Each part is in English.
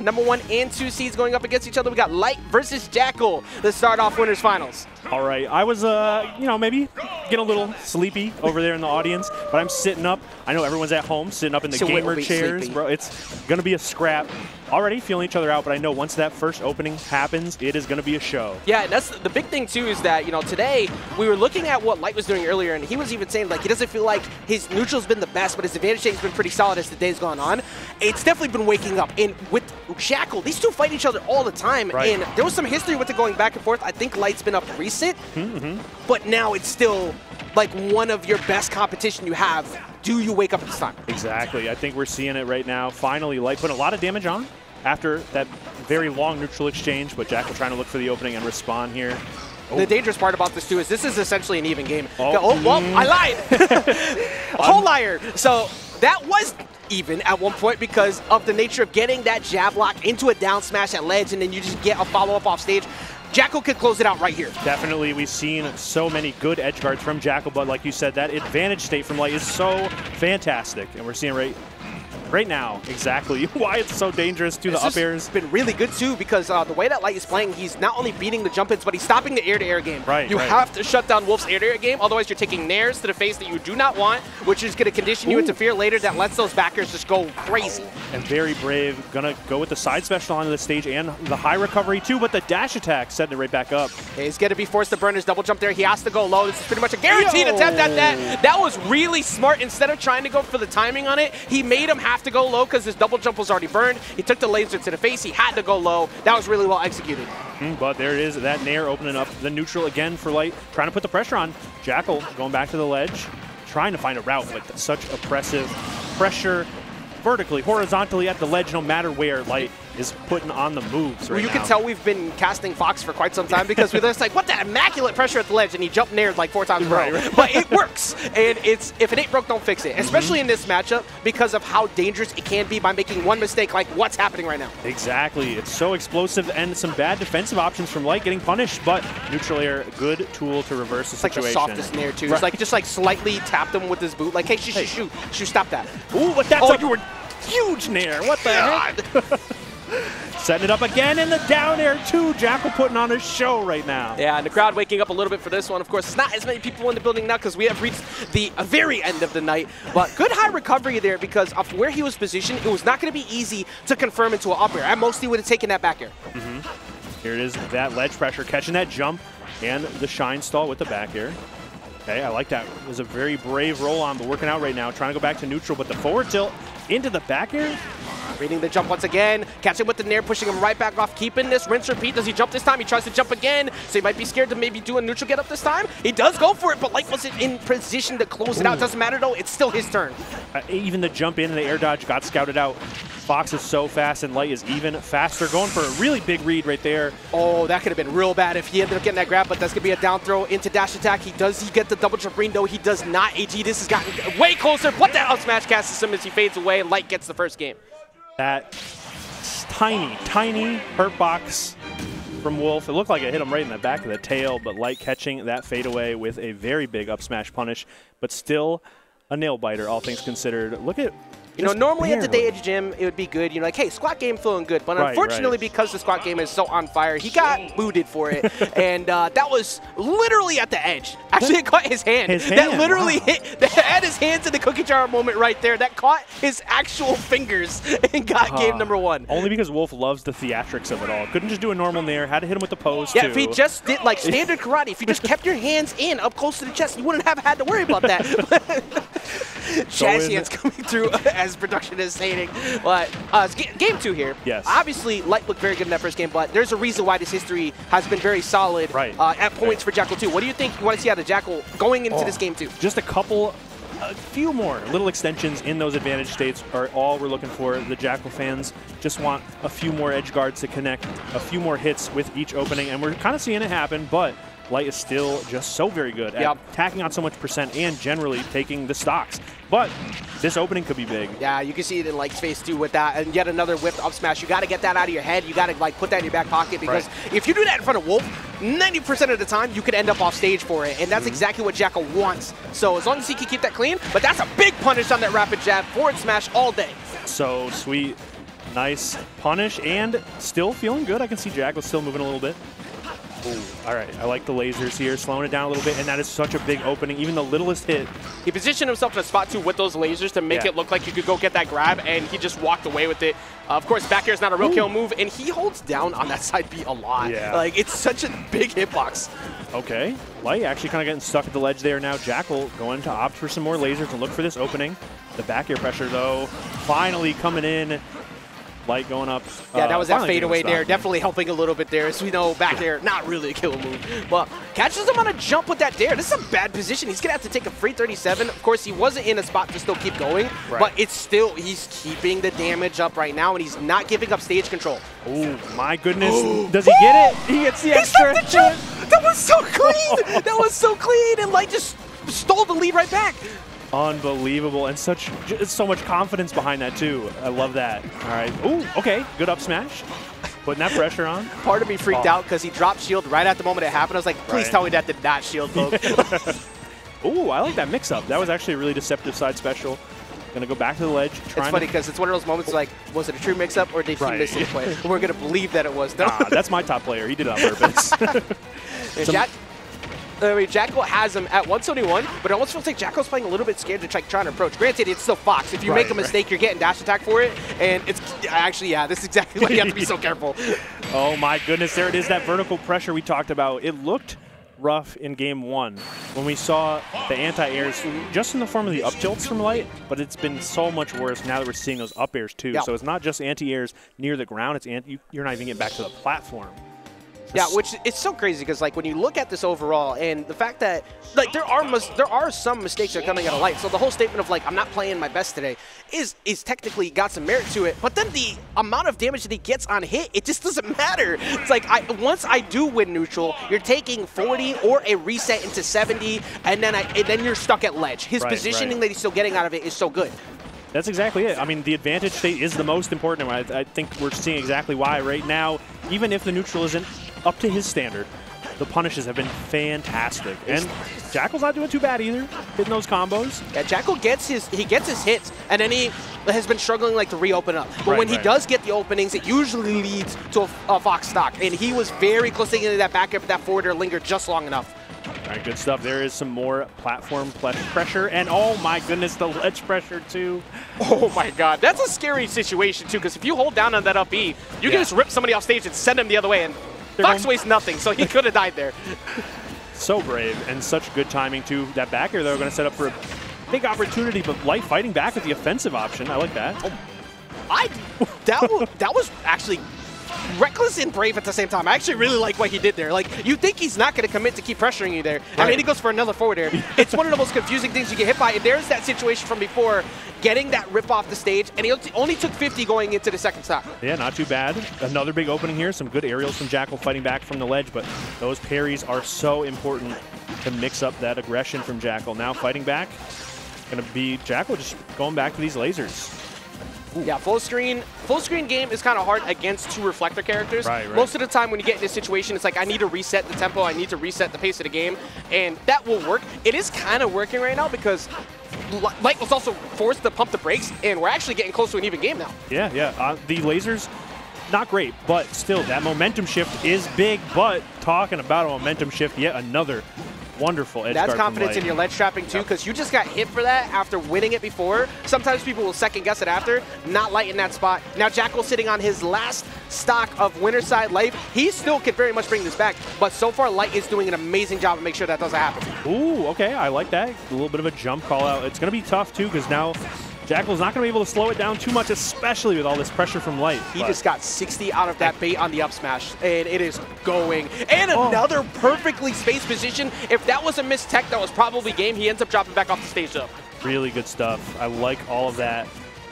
number one and two seeds going up against each other. We got Light versus Jakal, the start off winners finals. All right, I was, uh, you know, maybe getting a little sleepy over there in the audience, but I'm sitting up. I know everyone's at home, sitting up in the So gamer chairs, sleepy. bro. It's gonna be a scrap. Already feeling each other out, but I know once that first opening happens, it is gonna be a show. Yeah, and that's the big thing too is that, you know, today we were looking at what Light was doing earlier, and he was even saying, like, he doesn't feel like his neutral's been the best, but his advantage state's been pretty solid as the day's gone on. It's definitely been waking up. And with Jakal, these two fight each other all the time, Right. and there was some history with it going back and forth. I think Light's been up recent, Mm-hmm. but now it's still like one of your best competition you have. Do you wake up at this time? Exactly. I think we're seeing it right now. Finally, Light putting a lot of damage on after that very long neutral exchange, but Jakal trying to look for the opening and respond here. The oh. dangerous part about this too is this is essentially an even game. Oh. Oh, well, I lied. a whole liar. So that was even at one point because of the nature of getting that jab lock into a down smash at ledge, and then you just get a follow up off stage. Jakal could close it out right here. Definitely, we've seen so many good edge guards from Jakal, but like you said, that advantage state from Light is so fantastic, and we're seeing right, right now exactly why it's so dangerous to the up airs. been really good too because uh, the way that Light is playing, he's not only beating the jump ins, but he's stopping the air to air game. Right, You right. have to shut down Wolf's air to air game, otherwise you're taking nairs to the face that you do not want, which is going to condition you into fear later that lets those backers just go crazy. And very brave, gonna go with the side special onto the stage and the high recovery too, but the dash attack setting it right back up. He's going to be forced to burn his double jump there. He has to go low. This is pretty much a guaranteed Yo. attempt at that. That was really smart. Instead of trying to go for the timing on it, he made him have to go low because his double jump was already burned. He took the laser to the face. He had to go low. That was really well executed. Mm, But there it is, that Nair opening up the neutral again for Light, trying to put the pressure on. Jakal going back to the ledge, trying to find a route, like such oppressive pressure vertically, horizontally at the ledge, no matter where Light is putting on the moves right you now. can tell we've been casting Fox for quite some time because we're just like, what that immaculate pressure at the ledge, and he jumped nared like four times in a row. Right, right. But it works, and it's if it ain't broke, don't fix it. Especially Mm-hmm. in this matchup because of how dangerous it can be by making one mistake, like what's happening right now. Exactly. It's so explosive and some bad defensive options from Light getting punished, but neutral air, good tool to reverse the It's like the softest nair too. Right. It's like just like slightly tapped him with his boot, like, hey, shoot, Hey. shoot, shoot, stop that. Ooh, but that's Oh, a you were huge nair. What the heck? Setting it up again in the down air too. Jakal putting on a show right now. Yeah, and the crowd waking up a little bit for this one. Of course, it's not as many people in the building now because we have reached the very end of the night. But good high recovery there because of where he was positioned. It was not going to be easy to confirm into an up air. I mostly would have taken that back air. Mm-hmm. Here it is, that ledge pressure, catching that jump, and the shine stall with the back air. Okay, I like that. It was a very brave roll on, but working out right now. Trying to go back to neutral, but the forward tilt into the back air. Reading the jump once again, catching with the nair, pushing him right back off, keeping this. Rinse, repeat. Does he jump this time? He tries to jump again, so he might be scared to maybe do a neutral get up this time. He does go for it, but Light wasn't in position to close it out. Doesn't matter though, it's still his turn. Uh, even the jump in and the air dodge got scouted out. Fox is so fast, and Light is even faster. Going for a really big read right there. Oh, that could have been real bad if he ended up getting that grab, but that's going to be a down throw into dash attack. He does he get the double jump ring, though he does not. AG, this has gotten way closer. What that up smash casts him as he fades away, Light gets the first game. That tiny, tiny hurt box from Wolf. It looked like it hit him right in the back of the tail, but Light catching that fadeaway with a very big up smash punish, but still a nail biter, all things considered. Look at. You know, just normally at the day edge gym, it would be good. You know, like, hey, squat game feeling good. But Right, unfortunately, right. because the squat game is so on fire, he got booted for it. and uh, that was literally at the edge. Actually, it caught his hand. His That literally wow. hit, that had his hands in the cookie jar moment right there. That caught his actual fingers and got game Ah, number one. Only because Wolf loves the theatrics of it all. Couldn't just do a normal nair. Had to hit him with the pose Yeah, too. if he just did like standard karate, if you just kept your hands in up close to the chest, you wouldn't have had to worry about that. Hands coming through as production is stating. But uh, game two here. Yes. Obviously, Light looked very good in that first game, but there's a reason why this history has been very solid Right. uh, at points for Jakal 2. What do you think you want to see out of Jakal going into Oh. this game too. just a couple, a few more little extensions in those advantage states are all we're looking for. The Jakal fans just want a few more edge guards to connect, a few more hits with each opening, and we're kind of seeing it happen, but Light is still just so very good at Yep. tacking on so much percent and generally taking the stocks. But this opening could be big. Yeah, you can see it in Light's face too with that, and yet another whipped up smash. You got to get that out of your head. You got to like put that in your back pocket because if you do that in front of Wolf, 90% of the time you could end up off stage for it, and that's mm-hmm. exactly what Jakal wants. So as long as he can keep that clean, but that's a big punish on that rapid jab, forward smash all day. So sweet. Nice punish and still feeling good. I can see Jakal still moving a little bit. Ooh, all right, I like the lasers here, slowing it down a little bit, and that is such a big opening. Even the littlest hit. He positioned himself in a spot, too, with those lasers to make Yeah. it look like you could go get that grab, and he just walked away with it. Uh, of course, back air is not a real Ooh. kill move, and he holds down on that side B a lot. Yeah. Like, it's such a big hitbox. Okay, Light actually kind of getting stuck at the ledge there now. Jakal going to opt for some more lasers and look for this opening. The back air pressure, though, finally coming in. Light going up. Yeah, uh, that was that finally getting fadeaway there. Definitely helping a little bit there. As we know, back air, not really a kill move. But catches him on a jump with that dare. This is a bad position. He's going to have to take a free 37. Of course, he wasn't in a spot to still keep going. Right. But it's still, he's keeping the damage up right now, and he's not giving up stage control. Oh, my goodness. Does he get it? He gets the He extra. the jump! That was so clean! that was so clean! And Light just stole the lead right back. Unbelievable, and such so much confidence behind that too. I love that. All right. Ooh, okay, good up smash. Putting that pressure on. Part of me freaked Oh. out because he dropped shield right at the moment it happened. I was like, please Right. tell me that did not shield poke. Ooh, I like that mix-up. That was actually a really deceptive side special. Gonna go back to the ledge. It's funny because it's one of those moments like, was it a true mix-up or did he Right. miss his play? We're gonna believe that it was. though. Ah, that's my top player. He did it on purpose. Jack, I mean, Jakal has him at 171, but it almost feels like Jakal's playing a little bit scared to try trying to approach. Granted, it's still Fox. If you make Right, a right. mistake, you're getting dash attack for it, and it's actually yeah, this is exactly why you have to be so careful. oh my goodness, there it is. That vertical pressure we talked about. It looked rough in game one when we saw the anti-airs just in the form of the up tilts from Light, but it's been so much worse now that we're seeing those up airs too. Yeah. So it's not just anti-airs near the ground, it's anti- you're not even getting back to the platform. Yeah, which it's so crazy because like when you look at this overall, and the fact that like there are there are some mistakes that are coming out of light. So the whole statement of like I'm not playing my best today is is technically got some merit to it. But then the amount of damage that he gets on hit, it just doesn't matter. It's like I once I do win neutral, you're taking 40 or a reset into 70, and then I and then you're stuck at ledge. His Right, positioning right. that he's still getting out of it is so good. That's exactly it. I mean, the advantage state is the most important. I, I think we're seeing exactly why right now, even if the neutral isn't up to his standard, the punishes have been fantastic. And Jakal's not doing too bad either, hitting those combos. Yeah, Jakal gets his he gets his hits, and then he has been struggling like to reopen up. But Right, when he does get the openings, it usually leads to a, a Fox stock, and he was very close to getting that back up, but that forward air lingered just long enough. All right, good stuff. There is some more platform pressure. And oh my goodness, the ledge pressure too. Oh my god, that's a scary situation too, because if you hold down on that up B, you Yeah. can just rip somebody off stage and send them the other way, and Fox going- weighs nothing, so he could have died there. So brave and such good timing too. That back air, they're going to set up for a big opportunity, but Light fighting back with the offensive option. I like that. Oh, I that that was actually reckless and brave at the same time. I actually really like what he did there. Like you think he's not going to commit to keep pressuring you there. I mean, he goes for another forward air. it's one of the most confusing things you get hit by. And there's that situation from before, getting that rip off the stage, and he only took 50 going into the second stock. Yeah, not too bad. Another big opening here. Some good aerials from Jakal fighting back from the ledge, but those parries are so important to mix up that aggression from Jakal. Now fighting back, gonna be Jakal just going back to these lasers. Yeah, full screen. Full screen game is kind of hard against two reflector characters. Right, right. Most of the time, when you get in this situation, it's like I need to reset the tempo. I need to reset the pace of the game, and that will work. It is kind of working right now because Li- Light was also forced to pump the brakes, and we're actually getting close to an even game now. Yeah, yeah. Uh, the lasers, not great, but still, that momentum shift is big. But talking about a momentum shift, yet another wonderful edge That's confidence in your ledge trapping too, because you just got hit for that after winning it before. Sometimes people will second guess it after, not light in that spot. Now Jakal sitting on his last stock of winner side life. He still could very much bring this back, but so far Light is doing an amazing job to make sure that doesn't happen. Ooh, okay, I like that. A little bit of a jump call out. It's going to be tough too because now Jakal's not going to be able to slow it down too much, especially with all this pressure from Light. He But- just got 60 out of that bait on the up smash, and it is going. And Oh. another perfectly spaced position. If that was a missed tech, that was probably game. He ends up dropping back off the stage though. really good stuff. I like all of that.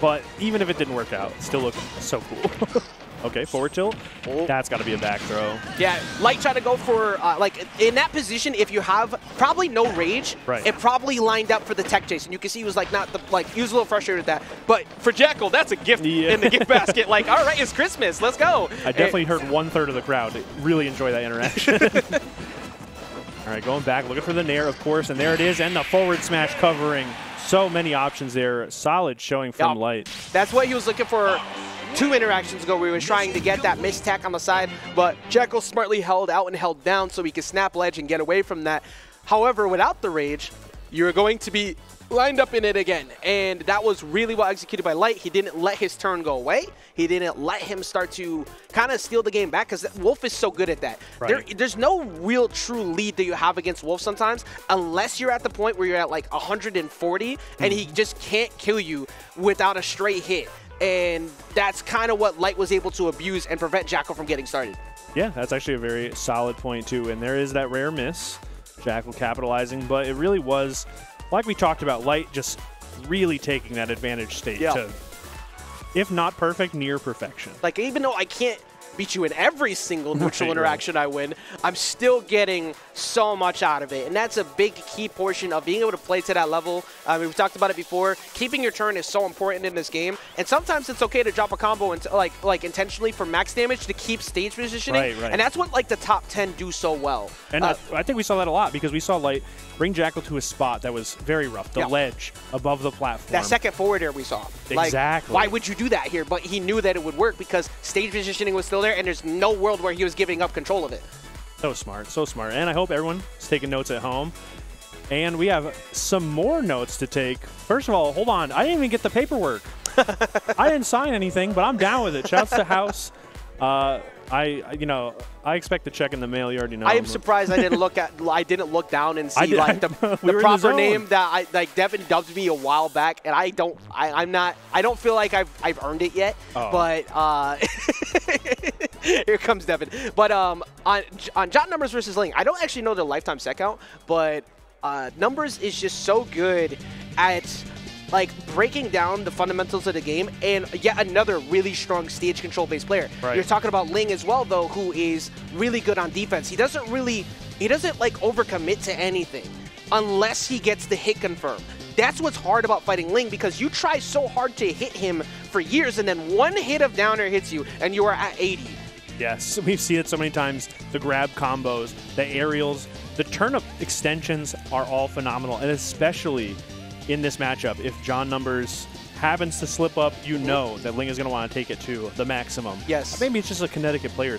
But even if it didn't work out, it still looked so cool. okay, forward tilt. Oh. That's got to be a back throw. Yeah, Light tried to go for, uh, like, in that position, if you have probably no rage, Right. it probably lined up for the tech chase. And you can see he was, like, not, the, like, he was a little frustrated with that. But for Jakal, that's a gift Yeah. in the gift basket. Like, all right, it's Christmas. Let's go. I definitely heard one third of the crowd really enjoy that interaction. All right, going back, looking for the Nair, of course, and there it is, and the forward smash covering. So many options there. Solid showing from Yup. Light. That's what he was looking for. Two interactions ago where he was trying to get that mistack on the side, but Jakal smartly held out and held down so he could snap ledge and get away from that. However, without the rage, you're going to be lined up in it again. And that was really well executed by Light. He didn't let his turn go away. He didn't let him start to kind of steal the game back because Wolf is so good at that. Right. There, there's no real true lead that you have against Wolf sometimes unless you're at the point where you're at like 140 and hmm. he just can't kill you without a straight hit. And that's kind of what Light was able to abuse and prevent Jakal from getting started. Yeah, that's actually a very solid point too. And there is that rare miss, Jakal capitalizing, but it really was, like we talked about, Light just really taking that advantage state Yeah. to, if not perfect, near perfection. Like even though I can't beat you in every single neutral interaction I win, I'm still getting so much out of it. And that's a big key portion of being able to play to that level. I mean, we talked about it before. Keeping your turn is so important in this game. And sometimes it's okay to drop a combo and like like intentionally for max damage to keep stage positioning. Right, right. And that's what like the top 10 do so well. And Uh, I, I think we saw that a lot because we saw Light bring Jakal to a spot that was very rough, the Yeah. ledge above the platform. that second forward air we saw. Like, Exactly. why would you do that here? But he knew that it would work because stage positioning was still there, and there's no world where he was giving up control of it. So smart, so smart. And I hope everyone is taking notes at home. And we have some more notes to take. First of all, hold on. I didn't even get the paperwork. I didn't sign anything, but I'm down with it. Shouts to House. Uh, I, you know, I expect the check in the mail. You already know. I am surprised I didn't look at I didn't look down and see did- like the, we the in the proper name that I like Devin dubbed me a while back and I don't I, I'm not I don't feel like I've I've earned it yet. Oh. But uh here comes Devin. But um on on Jot Numbers versus Ling, I don't actually know their lifetime set count, but uh, Numbers is just so good at like breaking down the fundamentals of the game and yet another really strong stage control based player. Right. You're talking about Ling as well though, who is really good on defense. He doesn't really he doesn't like overcommit to anything unless he gets the hit confirm. That's what's hard about fighting Ling because you try so hard to hit him for years and then one hit of downer hits you and you are at 80. Yes, we've seen it so many times. The grab combos, the aerials, the turnip extensions are all phenomenal, and especially in this matchup, if John Numbers happens to slip up, you know that Ling is going to want to take it to the maximum. Yes. Maybe it's just a Connecticut player